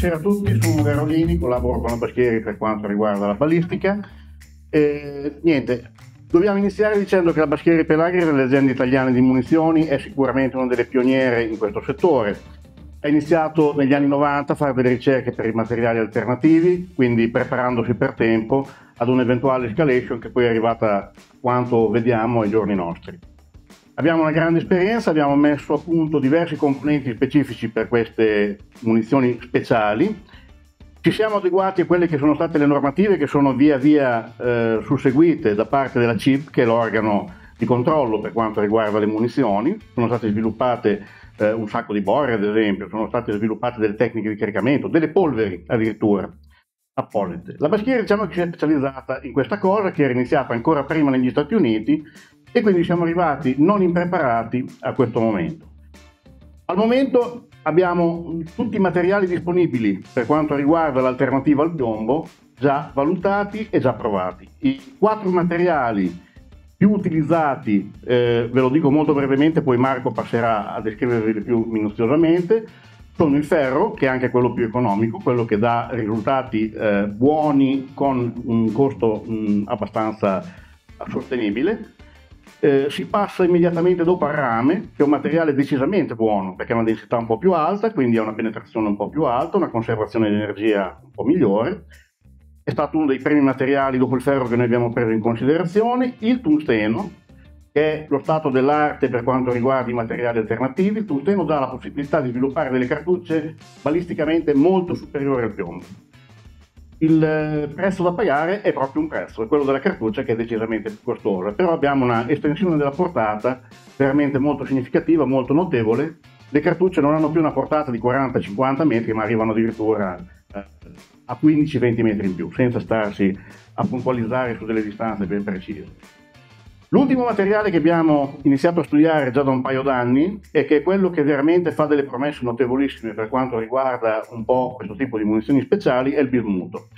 buonasera a tutti, sono Verolini, collaboro con la Baschieri per quanto riguarda la balistica. E, niente, dobbiamo iniziare dicendo che la Baschieri Pelagri delle aziende italiane di munizioni è sicuramente una delle pioniere in questo settore. Ha iniziato negli anni 90 a fare delle ricerche per i materiali alternativi, quindi preparandosi per tempo ad un'eventuale escalation che poi è arrivata, quanto vediamo, ai giorni nostri. Abbiamo una grande esperienza, abbiamo messo a punto diversi componenti specifici per queste munizioni speciali. Ci siamo adeguati a quelle che sono state le normative che sono via via eh, susseguite da parte della CIP, che è l'organo di controllo per quanto riguarda le munizioni. Sono state sviluppate eh, un sacco di borre, ad esempio, sono state sviluppate delle tecniche di caricamento, delle polveri addirittura apposite. La Baschiera diciamo che si è specializzata in questa cosa che era iniziata ancora prima negli Stati Uniti e quindi siamo arrivati non impreparati a questo momento. Al momento abbiamo tutti i materiali disponibili per quanto riguarda l'alternativa al piombo già valutati e già provati. I quattro materiali più utilizzati, eh, ve lo dico molto brevemente, poi Marco passerà a descrivervi più minuziosamente, sono il ferro, che è anche quello più economico, quello che dà risultati eh, buoni con un costo mh, abbastanza sostenibile, eh, si passa immediatamente dopo al rame, che è un materiale decisamente buono perché ha una densità un po' più alta, quindi ha una penetrazione un po' più alta, una conservazione di energia un po' migliore. È stato uno dei primi materiali dopo il ferro che noi abbiamo preso in considerazione. Il tungsteno, che è lo stato dell'arte per quanto riguarda i materiali alternativi, il tungsteno dà la possibilità di sviluppare delle cartucce balisticamente molto superiori al piombo il prezzo da pagare è proprio un prezzo, è quello della cartuccia che è decisamente più costosa, però abbiamo una estensione della portata veramente molto significativa, molto notevole. Le cartucce non hanno più una portata di 40-50 metri, ma arrivano addirittura eh, a 15-20 metri in più, senza starsi a puntualizzare su delle distanze ben precise. L'ultimo materiale che abbiamo iniziato a studiare già da un paio d'anni e che è quello che veramente fa delle promesse notevolissime per quanto riguarda un po' questo tipo di munizioni speciali è il bismuto.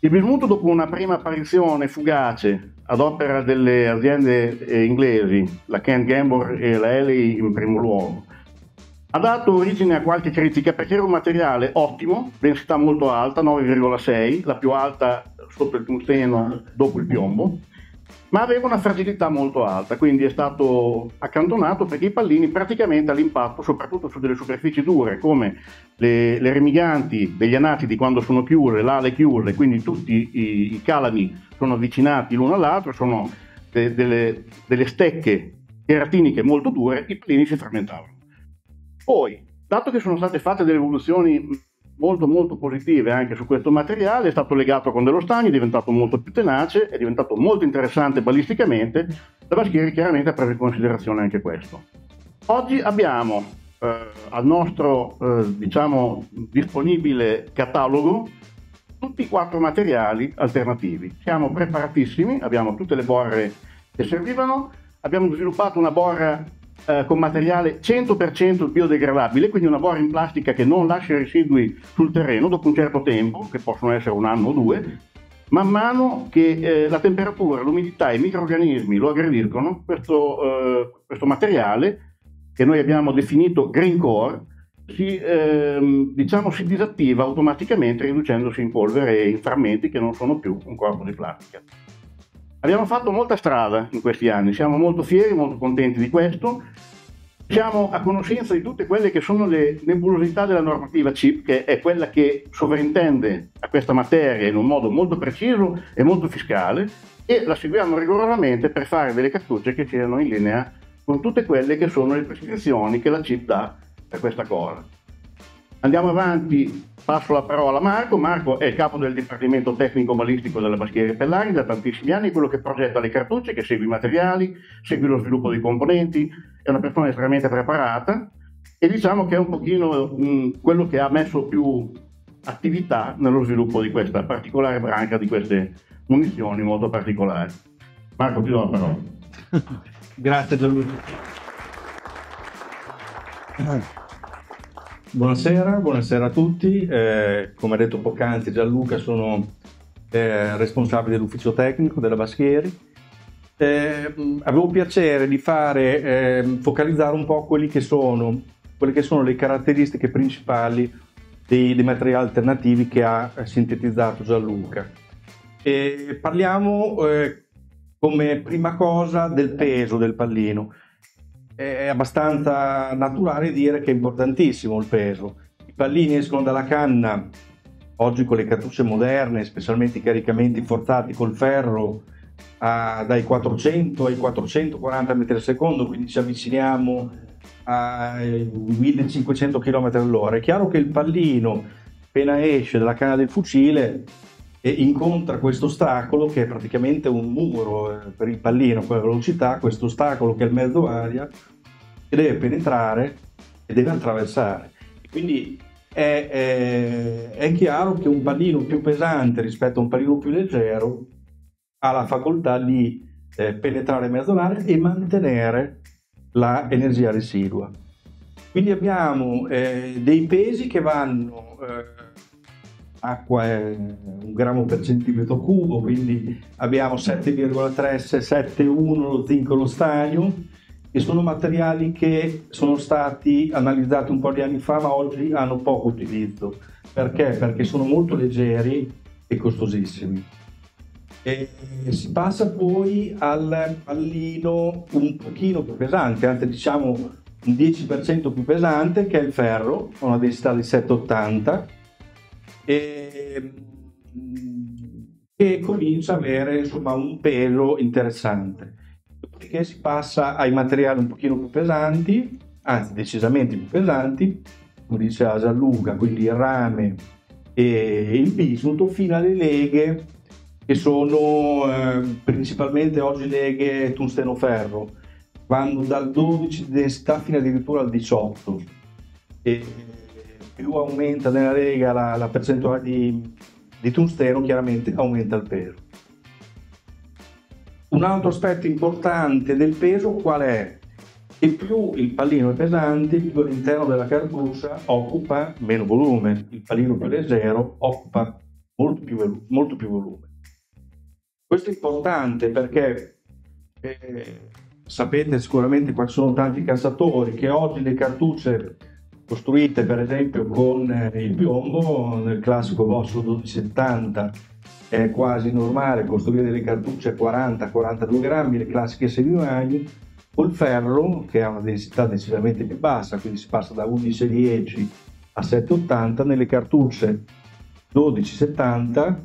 Il bismuto dopo una prima apparizione fugace ad opera delle aziende eh, inglesi, la Kent Gamble e la Eley in primo luogo, ha dato origine a qualche critica perché era un materiale ottimo, densità molto alta, 9,6, la più alta sotto il tungsteno dopo il piombo, ma aveva una fragilità molto alta, quindi è stato accantonato perché i pallini praticamente all'impatto, soprattutto su delle superfici dure come le, le remiganti degli anatidi quando sono chiuse, l'ale chiuse, quindi tutti i, i calami sono avvicinati l'uno all'altro, sono de, delle, delle stecche keratiniche molto dure, i pallini si frammentavano. Poi, dato che sono state fatte delle evoluzioni molto molto positive anche su questo materiale, è stato legato con dello stagno, è diventato molto più tenace, è diventato molto interessante balisticamente, la Baschieri chiaramente ha preso in considerazione anche questo. Oggi abbiamo eh, al nostro eh, diciamo, disponibile catalogo tutti i quattro materiali alternativi. Siamo preparatissimi, abbiamo tutte le borre che servivano, abbiamo sviluppato una borra eh, con materiale 100% biodegradabile, quindi una borra in plastica che non lascia residui sul terreno dopo un certo tempo, che possono essere un anno o due, man mano che eh, la temperatura, l'umidità e i microorganismi lo aggrediscono, questo, eh, questo materiale, che noi abbiamo definito green core, si, ehm, diciamo, si disattiva automaticamente riducendosi in polvere e in frammenti che non sono più un corpo di plastica. Abbiamo fatto molta strada in questi anni, siamo molto fieri, molto contenti di questo. Siamo a conoscenza di tutte quelle che sono le nebulosità della normativa CIP, che è quella che sovrintende a questa materia in un modo molto preciso e molto fiscale, e la seguiamo rigorosamente per fare delle cartucce che siano in linea con tutte quelle che sono le prescrizioni che la CIP dà per questa cosa. Andiamo avanti, passo la parola a Marco. Marco è il capo del Dipartimento Tecnico Balistico della Baschiere Pellari da tantissimi anni, quello che progetta le cartucce, che segue i materiali, segue lo sviluppo dei componenti, è una persona estremamente preparata e diciamo che è un pochino mh, quello che ha messo più attività nello sviluppo di questa particolare branca, di queste munizioni molto particolari. Marco, ti do la parola. Grazie Gianluca. Buonasera, buonasera a tutti. Eh, come ha detto poc'anzi Gianluca, sono eh, responsabile dell'ufficio tecnico della Baschieri. Eh, avevo piacere di fare, eh, focalizzare un po' che sono, quelle che sono le caratteristiche principali dei, dei materiali alternativi che ha sintetizzato Gianluca. E parliamo eh, come prima cosa del peso del pallino. È abbastanza naturale dire che è importantissimo il peso. I pallini escono dalla canna oggi con le cartucce moderne, specialmente i caricamenti forzati col ferro, a, dai 400 ai 440 metri al secondo, quindi ci avviciniamo ai 1500 km all'ora. È chiaro che il pallino, appena esce dalla canna del fucile, e incontra questo ostacolo che è praticamente un muro eh, per il pallino con la velocità, questo ostacolo che è il mezzo aria, che deve penetrare e deve attraversare. Quindi è, è, è, chiaro che un pallino più pesante rispetto a un pallino più leggero ha la facoltà di eh, penetrare in mezzo all'aria e mantenere l'energia residua. Quindi abbiamo eh, dei pesi che vanno, eh, acqua è un grammo per centimetro cubo, quindi abbiamo 7,3, 7,1 lo zinco e lo stagno, e sono materiali che sono stati analizzati un po' di anni fa ma oggi hanno poco utilizzo. Perché? Perché sono molto leggeri e costosissimi. E si passa poi al pallino un pochino più pesante, anzi diciamo un 10% più pesante che è il ferro, con una densità di 780 e che comincia a avere insomma un peso interessante. Dopodiché si passa ai materiali un pochino più pesanti, anzi decisamente più pesanti, come diceva Gianluca, quindi il rame e il bismuto, fino alle leghe che sono eh, principalmente oggi leghe tungsteno-ferro, vanno dal 12 di densità fino addirittura al 18. E più aumenta nella lega la, la percentuale di, di tungsteno, chiaramente aumenta il peso. Un altro aspetto importante del peso qual è? Che più il pallino è pesante, più all'interno della cartuccia occupa meno volume. Il pallino più leggero occupa molto più, molto più volume. Questo è importante perché eh, sapete sicuramente quali sono tanti cassatori che oggi le cartucce costruite per esempio con eh, il piombo nel classico Boss 1270 è quasi normale costruire delle cartucce a 40-42 grammi, le classiche 6 mani, col ferro che ha una densità decisamente più bassa, quindi si passa da 11,10 a 7,80, nelle cartucce 12,70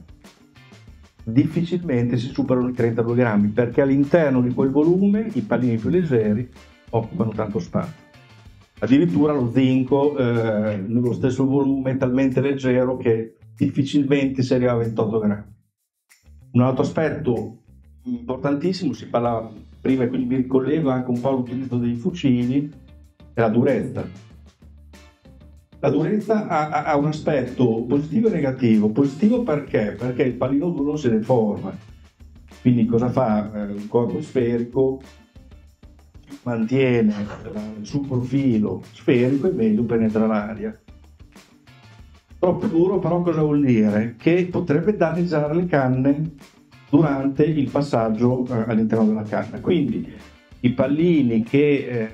difficilmente si superano i 32 grammi perché all'interno di quel volume i pallini più leggeri occupano tanto spazio. Addirittura lo zinco eh, nello stesso volume talmente leggero che difficilmente si arriva a 28 grammi. Un altro aspetto importantissimo, si parlava prima e quindi mi ricollego anche un po' all'utilizzo dei fucili, è la durezza. La durezza ha, ha, un aspetto positivo e negativo. Positivo perché? Perché il pallino duro si deforma. Quindi cosa fa? Eh, un corpo sferico mantiene il suo profilo sferico e meglio penetra l'aria. Troppo duro però cosa vuol dire? Che potrebbe danneggiare le canne durante il passaggio eh, all'interno della canna. Quindi i pallini che eh,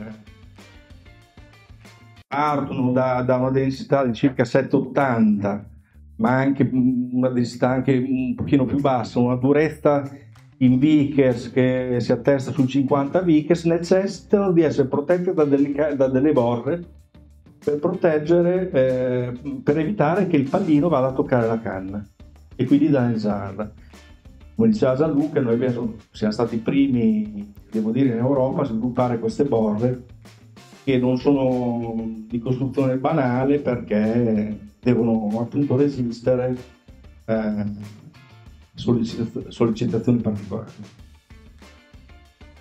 partono da, da, una densità di circa 780, ma anche una densità anche un pochino più bassa, una durezza in Vickers che si attesta su 50 Vickers, necessitano di essere protetti da, delle, da delle borre per proteggere, eh, per evitare che il pallino vada a toccare la canna e quindi danneggiarla. Come diceva Gianluca, noi abbiamo, siamo stati i primi, devo dire, in Europa a sviluppare queste borre che non sono di costruzione banale perché devono appunto resistere eh, sollecitazioni particolari.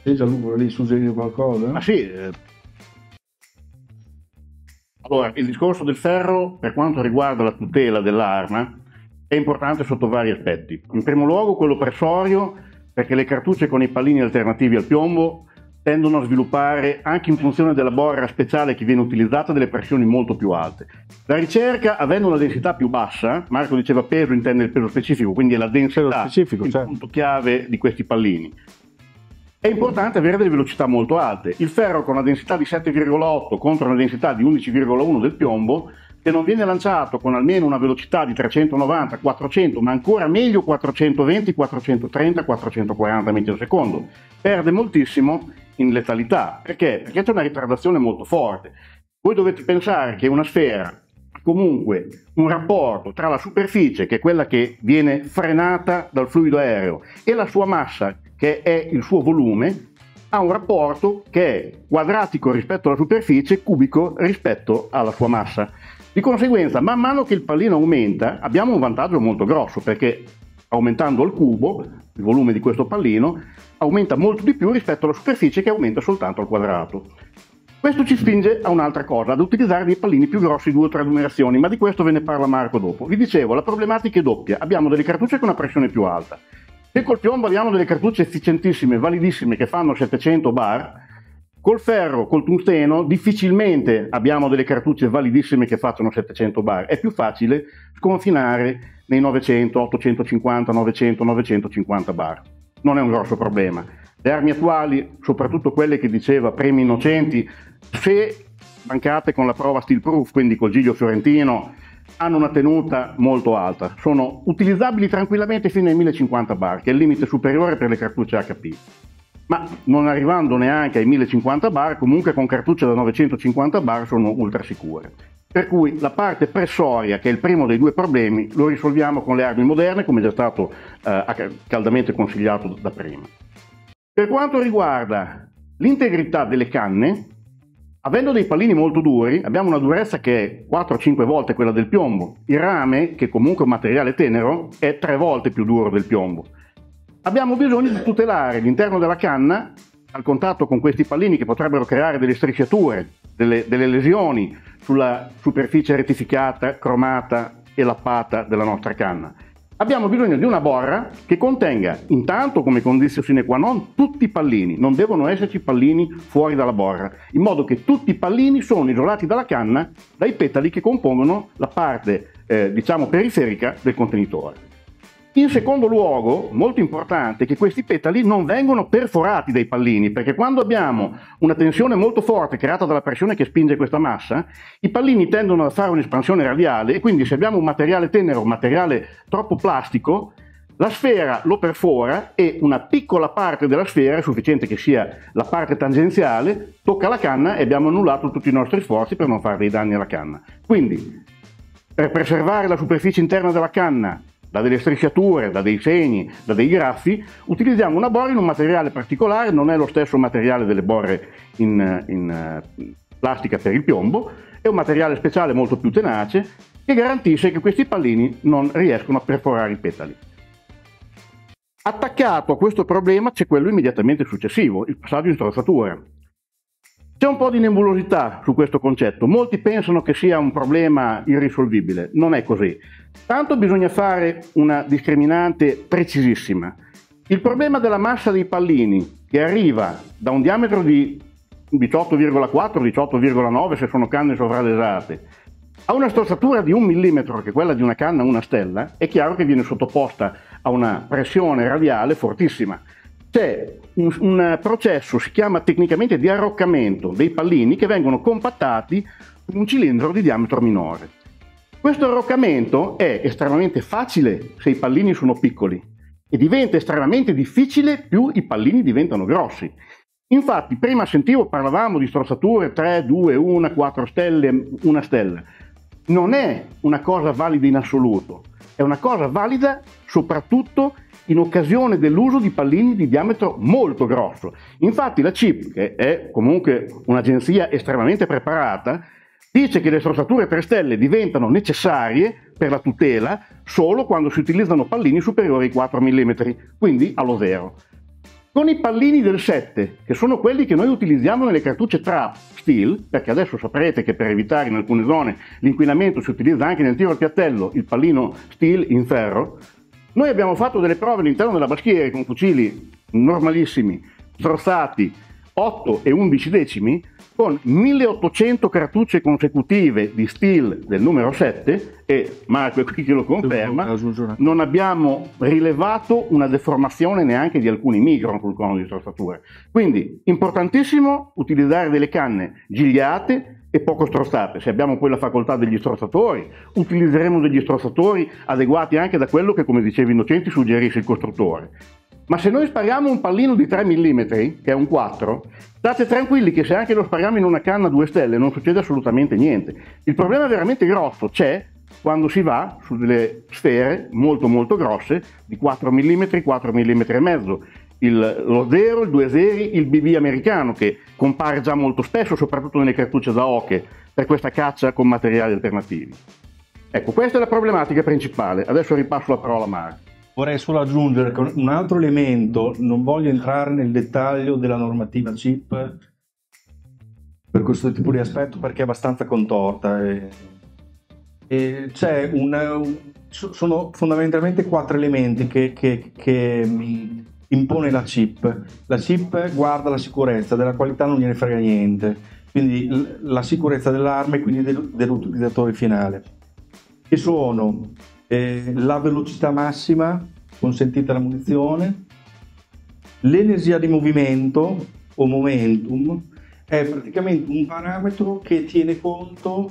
Se Gianluca vuole suggerire qualcosa? Ma sì, eh, allora, il discorso del ferro, per quanto riguarda la tutela dell'arma, è importante sotto vari aspetti. In primo luogo quello pressorio, perché le cartucce con i pallini alternativi al piombo tendono a sviluppare, anche in funzione della borra speciale che viene utilizzata, delle pressioni molto più alte. La ricerca, avendo una densità più bassa, Marco diceva peso, intende il peso specifico, quindi è la densità specifico, il certo. punto chiave di questi pallini. È importante avere delle velocità molto alte. Il ferro con una densità di 7,8 contro una densità di 11,1 del piombo che non viene lanciato con almeno una velocità di 390, 400, ma ancora meglio 420, 430, 440 metri al secondo, perde moltissimo in letalità. Perché? Perché c'è una ritardazione molto forte. Voi dovete pensare che una sfera comunque un rapporto tra la superficie, che è quella che viene frenata dal fluido aereo, e la sua massa, che è il suo volume, ha un rapporto che è quadratico rispetto alla superficie, cubico rispetto alla sua massa. Di conseguenza, man mano che il pallino aumenta, abbiamo un vantaggio molto grosso perché aumentando al cubo, il volume di questo pallino, aumenta molto di più rispetto alla superficie che aumenta soltanto al quadrato. Questo ci spinge a un'altra cosa, ad utilizzare dei pallini più grossi due o tre numerazioni, ma di questo ve ne parla Marco dopo. Vi dicevo, la problematica è doppia. Abbiamo delle cartucce con una pressione più alta. Se col piombo abbiamo delle cartucce efficientissime, validissime, che fanno 700 bar, col ferro, col tungsteno, difficilmente abbiamo delle cartucce validissime che facciano 700 bar. È più facile sconfinare nei 900, 850, 900, 950 bar. Non è un grosso problema. Le armi attuali, soprattutto quelle che diceva premi innocenti, se bancate con la prova steel proof, quindi col giglio fiorentino, hanno una tenuta molto alta. Sono utilizzabili tranquillamente fino ai 1050 bar, che è il limite superiore per le cartucce HP. Ma non arrivando neanche ai 1050 bar, comunque con cartucce da 950 bar sono ultra sicure. Per cui la parte pressoria, che è il primo dei due problemi, lo risolviamo con le armi moderne, come già stato eh, caldamente consigliato da prima. Per quanto riguarda l'integrità delle canne, avendo dei pallini molto duri, abbiamo una durezza che è 4-5 volte quella del piombo. Il rame, che comunque è un materiale tenero, è 3 volte più duro del piombo. Abbiamo bisogno di tutelare l'interno della canna al contatto con questi pallini che potrebbero creare delle strisciature, delle, delle lesioni sulla superficie rettificata, cromata e lappata della nostra canna abbiamo bisogno di una borra che contenga intanto come condizione sine qua non tutti i pallini, non devono esserci pallini fuori dalla borra, in modo che tutti i pallini sono isolati dalla canna dai petali che compongono la parte eh, diciamo periferica del contenitore. In secondo luogo, molto importante, che questi petali non vengono perforati dai pallini, perché quando abbiamo una tensione molto forte creata dalla pressione che spinge questa massa, i pallini tendono a fare un'espansione radiale e quindi se abbiamo un materiale tenero, un materiale troppo plastico, la sfera lo perfora e una piccola parte della sfera, sufficiente che sia la parte tangenziale, tocca la canna e abbiamo annullato tutti i nostri sforzi per non fare dei danni alla canna. Quindi, per preservare la superficie interna della canna da delle strisciature, da dei segni, da dei graffi, utilizziamo una borra in un materiale particolare, non è lo stesso materiale delle borre in, in eh, plastica per il piombo, è un materiale speciale molto più tenace che garantisce che questi pallini non riescono a perforare i petali. Attaccato a questo problema c'è quello immediatamente successivo, il passaggio in strozzatura. C'è un po' di nebulosità su questo concetto, molti pensano che sia un problema irrisolvibile, non è così. Tanto bisogna fare una discriminante precisissima. Il problema della massa dei pallini, che arriva da un diametro di 18,4, 18,9 se sono canne sovralesate, a una strozzatura di un millimetro, che è quella di una canna una stella, è chiaro che viene sottoposta a una pressione radiale fortissima c'è un, un, processo, si chiama tecnicamente di arroccamento dei pallini che vengono compattati in un cilindro di diametro minore. Questo arroccamento è estremamente facile se i pallini sono piccoli e diventa estremamente difficile più i pallini diventano grossi. Infatti, prima sentivo, parlavamo di strozzature 3, 2, 1, 4 stelle, 1 stella. Non è una cosa valida in assoluto, è una cosa valida soprattutto in occasione dell'uso di pallini di diametro molto grosso. Infatti la CIP, che è comunque un'agenzia estremamente preparata, dice che le strozzature per stelle diventano necessarie per la tutela solo quando si utilizzano pallini superiori ai 4 mm, quindi allo zero. Con i pallini del 7, che sono quelli che noi utilizziamo nelle cartucce trap steel, perché adesso saprete che per evitare in alcune zone l'inquinamento si utilizza anche nel tiro al piattello il pallino steel in ferro, noi abbiamo fatto delle prove all'interno della Baschieri con fucili normalissimi, strozzati, 8 e 11 decimi con 1800 cartucce consecutive di steel del numero 7 e Marco è qui che lo conferma, non abbiamo rilevato una deformazione neanche di alcuni micron sul cono di strozzatura. Quindi importantissimo utilizzare delle canne gigliate e poco strozzate. Se abbiamo poi la facoltà degli strozzatori, utilizzeremo degli strozzatori adeguati anche da quello che, come diceva Innocenti, suggerisce il costruttore. Ma se noi spariamo un pallino di 3 mm, che è un 4, state tranquilli che se anche lo spariamo in una canna a 2 stelle non succede assolutamente niente. Il problema veramente grosso c'è quando si va su delle sfere molto molto grosse di 4 mm, 4 mm e mezzo. Il, lo 0, il 2 zeri, il BB americano che compare già molto spesso, soprattutto nelle cartucce da oche, per questa caccia con materiali alternativi. Ecco, questa è la problematica principale. Adesso ripasso la parola a Marco. Vorrei solo aggiungere un altro elemento, non voglio entrare nel dettaglio della normativa CIP per questo tipo di aspetto perché è abbastanza contorta. E, e c'è una, sono fondamentalmente quattro elementi che, che, che impone la CIP. La CIP guarda la sicurezza, della qualità non gliene frega niente, quindi la sicurezza dell'arma e quindi dell'utilizzatore finale, che sono eh, la velocità massima consentita alla munizione, l'energia di movimento o momentum è praticamente un parametro che tiene conto,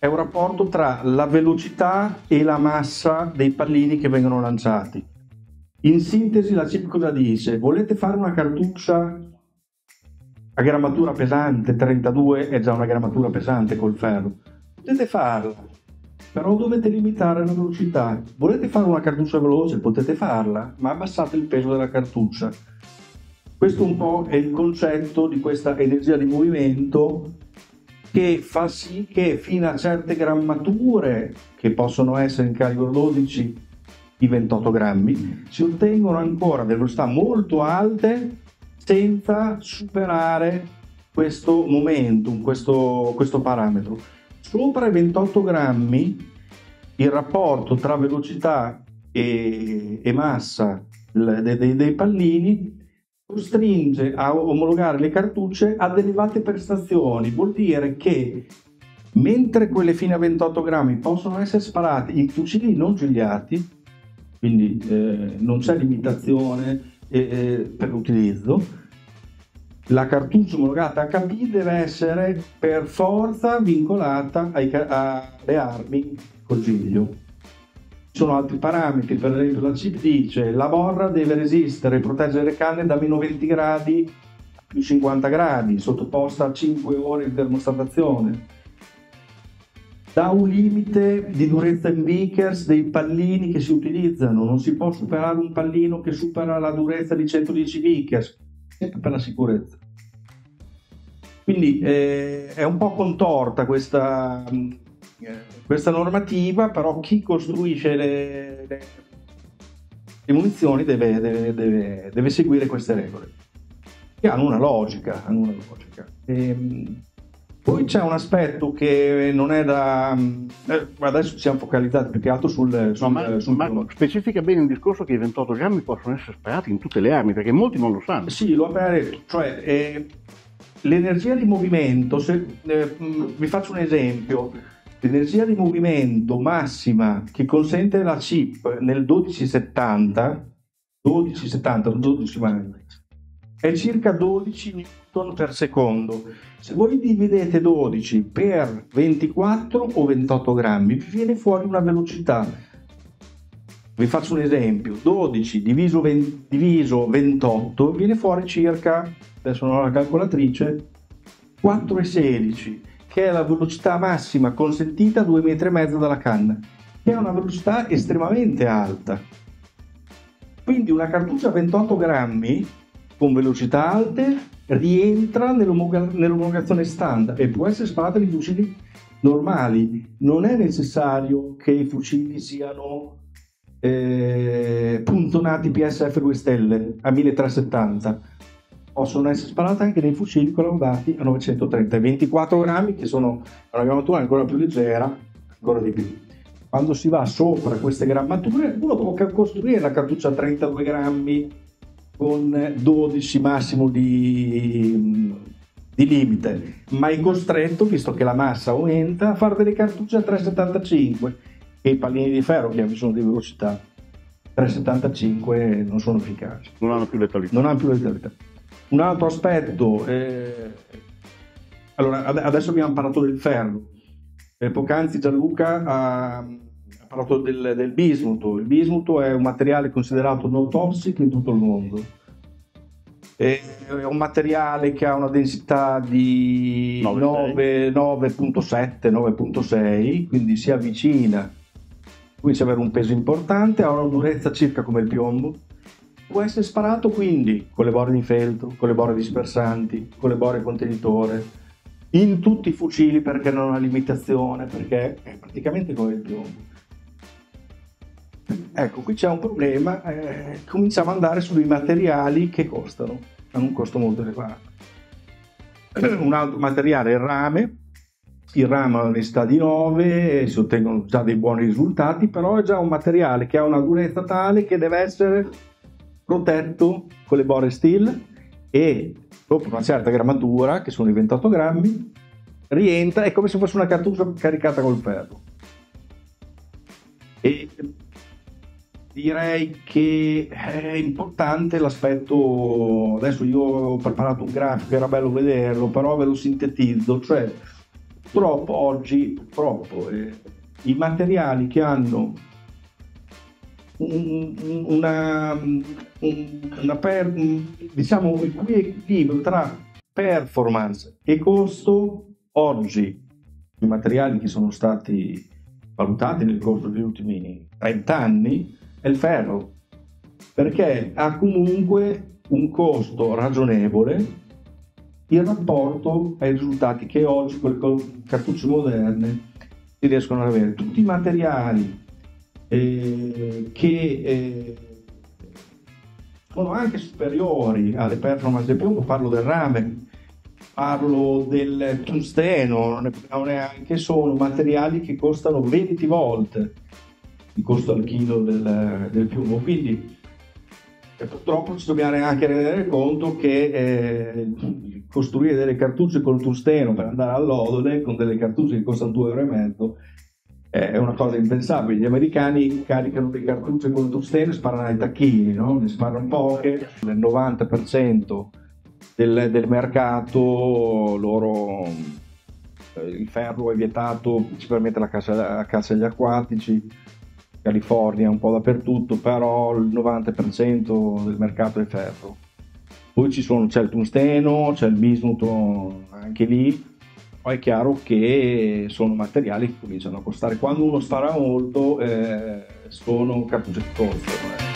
è un rapporto tra la velocità e la massa dei pallini che vengono lanciati. In sintesi la chip cosa dice? Volete fare una cartuccia a grammatura pesante, 32 è già una grammatura pesante col ferro, potete farla, però dovete limitare la velocità. Volete fare una cartuccia veloce? Potete farla, ma abbassate il peso della cartuccia. Questo un po' è il concetto di questa energia di movimento che fa sì che fino a certe grammature, che possono essere in calibro 12 di 28 grammi, si ottengono ancora delle velocità molto alte senza superare questo momentum, questo, questo parametro sopra i 28 grammi il rapporto tra velocità e, e massa dei, dei, dei pallini costringe a omologare le cartucce ad elevate prestazioni. Vuol dire che mentre quelle fino a 28 grammi possono essere sparate in fucili non gigliati, quindi eh, non c'è limitazione eh, eh per l'utilizzo, la cartuccia omologata HB deve essere per forza vincolata ai, alle armi col giglio. Ci sono altri parametri, per esempio la CIP dice la borra deve resistere e proteggere le canne da meno 20 gradi a più 50 gradi, sottoposta a 5 ore di termostatazione. Da un limite di durezza in Vickers dei pallini che si utilizzano, non si può superare un pallino che supera la durezza di 110 Vickers sempre per la sicurezza. Quindi eh, è un po' contorta questa, eh, questa, normativa, però chi costruisce le, le, le munizioni deve, deve, deve, deve, seguire queste regole, che hanno una logica. Hanno una logica. E, ehm, poi c'è un aspetto che non è da... Eh, adesso siamo focalizzati più che altro sul... sul, ma, sul Marco, specifica bene il discorso che i 28 grammi possono essere sparati in tutte le armi, perché molti non lo sanno. Sì, lo detto. Cioè, eh, l'energia di movimento, se, eh, vi faccio un esempio, l'energia di movimento massima che consente la chip nel 1270, 1270, 12 è circa 12 newton per secondo. Se voi dividete 12 per 24 o 28 grammi, vi viene fuori una velocità. Vi faccio un esempio, 12 diviso, 20, diviso 28 viene fuori circa, adesso non ho la calcolatrice, 4,16, che è la velocità massima consentita a 2,5 metri dalla canna, che è una velocità estremamente alta. Quindi una cartuccia a 28 grammi con velocità alte rientra nell'omologazione standard e può essere sparata di fucili normali. Non è necessario che i fucili siano eh, puntonati PSF 2 stelle a 1370. Possono essere sparate anche dei fucili collaudati a 930 24 grammi, che sono una grammatura ancora più leggera, ancora di più. Quando si va sopra queste grammature, uno può costruire la cartuccia a 32 grammi con 12 massimo di, di limite, ma è costretto, visto che la massa aumenta, a fare delle cartucce a 3,75 e i pallini di ferro che bisogno di velocità 3,75 non sono efficaci. Non hanno più letalità. Non hanno più letalità. Un altro aspetto, eh, allora adesso abbiamo parlato del ferro, eh, poc'anzi Gianluca ha parlato del, del, bismuto, il bismuto è un materiale considerato non toxic in tutto il mondo, è un materiale che ha una densità di 9,7, 9,6, quindi si avvicina, comincia ad avere un peso importante, ha una durezza circa come il piombo, può essere sparato quindi con le bore di feltro, con le bore dispersanti, con le bore contenitore, in tutti i fucili perché non ha limitazione, perché è praticamente come il piombo. Ecco, qui c'è un problema, eh, cominciamo ad andare sui materiali che costano, hanno un costo molto elevato. Un altro materiale è il rame, il rame ha un'està di 9, si ottengono già dei buoni risultati, però è già un materiale che ha una durezza tale che deve essere protetto con le bore steel e dopo una certa grammatura, che sono i 28 grammi, rientra, è come se fosse una cartuccia caricata col ferro. E direi che è importante l'aspetto, adesso io ho preparato un grafico, era bello vederlo, però ve lo sintetizzo, cioè purtroppo oggi, purtroppo, eh, i materiali che hanno una, una per, diciamo, equilibrio tra performance e costo oggi i materiali che sono stati valutati nel corso degli ultimi 30 anni è il ferro perché ha comunque un costo ragionevole in rapporto ai risultati che oggi con le cartucce moderne si riescono ad avere. Tutti i materiali eh, che eh, sono anche superiori alle performance del piombo, parlo del rame, parlo del tungsteno, non ne parliamo neanche, sono materiali che costano 20 volte il costo al chilo del, del piombo. Quindi eh, purtroppo ci dobbiamo anche rendere conto che eh, costruire delle cartucce col tungsteno per andare all'odole con delle cartucce che costano 2,5 euro è una cosa impensabile. Gli americani caricano le cartucce con il tungsteno e sparano ai tacchini, no? ne sparano poche. Nel 90% del, del mercato loro eh, il ferro è vietato principalmente alla caccia, alla caccia agli acquatici, California un po' dappertutto, però il 90% del mercato è ferro. Poi ci sono, c'è il tungsteno, c'è il bismuto anche lì, poi è chiaro che sono materiali che cominciano a costare. Quando uno spara molto, eh, sono cartucce costano. Eh.